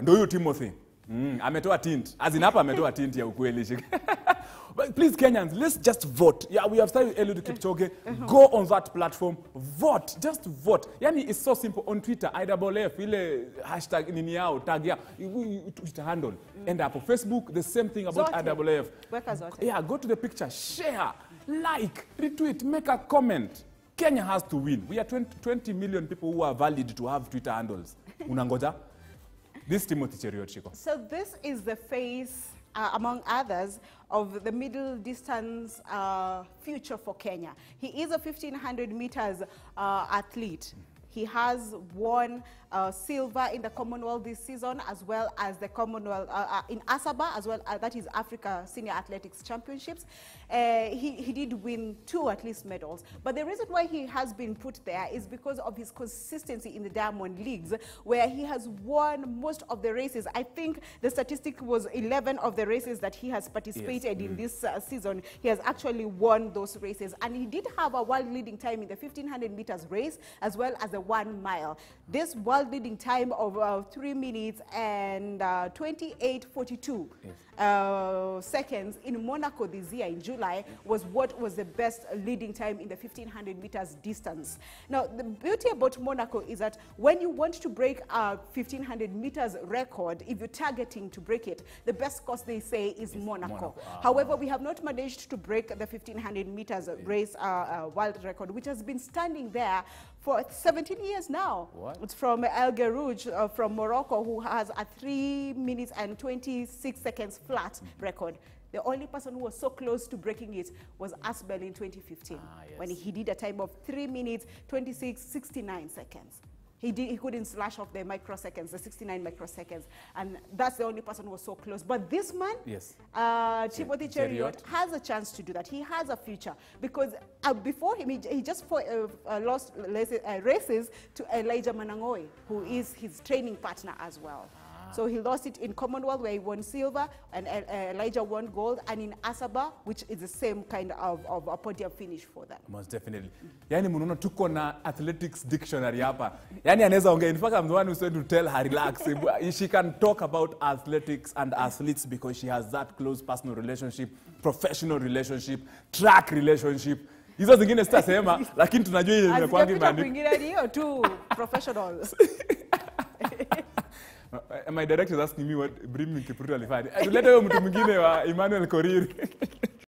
amechukua ndo huyu timothy? Mm, ametoa tint. Azin hapa ametoa tint ya ukweli. But please kenyans let's just vote. Yeah we have started eliud kipchoge go on that platform. Vote. Just vote. Yani it's so simple. On twitter iwf ile hashtag nini yao tag yao twitter handle. And hapo facebook the same thing about Zote. iwf Weka zote. yeah go to the picture share like retweet make a comment. Kenya has to win. We are 20, 20 million people who are valid to have twitter handles. Unangoja this timothy shiko So this is the face, uh, among others, of the middle distance uh, future for Kenya. He is a 1500 meters uh, athlete. He has won uh, silver in the Commonwealth this season, as well as the Commonwealth uh, uh, in Asaba, as well as that is Africa Senior Athletics Championships. Uh, he, he did win two at least medals, but the reason why he has been put there is because of his consistency in the Diamond Leagues, where he has won most of the races. I think the statistic was 11 of the races that he has participated in this uh, season. He has actually won those races, and he did have a world leading time in the 1500 meters race as well as the one mile. This world leading time of uh, three minutes and uh, 28:42 uh, seconds in Monaco this year in July was what was the best leading time in the 1500 meters distance. Now, the beauty about Monaco is that when you want to break a 1500 meters record, if you're targeting to break it, the best course they say is Monaco. Monaco. Ah. However, we have not managed to break the 1500 meters race uh, uh, world record, which has been standing there for 17 years now. What? It's from El Guerrouj uh, from Morocco, who has a 3 minutes and 26 seconds flat record. The only person who was so close to breaking it was Asbel in 2015, Ah, yes. when he did a time of 3 minutes, 26, 69 seconds. He, did, he couldn't slash off the microseconds, the 69 microseconds. And that's the only person who was so close. But this man, Yes. uh, Timothy Cheruiyot. Cheruiyot, has a chance to do that. He has a future because uh, before him, he, he just fought, uh, uh, lost races to Elijah Manangoi, who is his training partner as well. So he lost it in Commonwealth where he won silver and uh, Elijah won gold and in Asaba, which is the same kind of, of a podium finish for them. most definitely. Yani mnaona tuko na athletics dictionary hapa. Yani anaweza ongea in fact i'm the one who's going to tell her relax. She can talk about athletics and athletes because she has that close personal relationship professional relationship track relationship. Hizo zingine sitasema lakini tunajua ile imekuwa imeandikwa kwingine ni hiyo tu professionals. my director is asking me what Brim Kipruto alifanya. Tulete huyo mtu mwingine wa Emmanuel Korir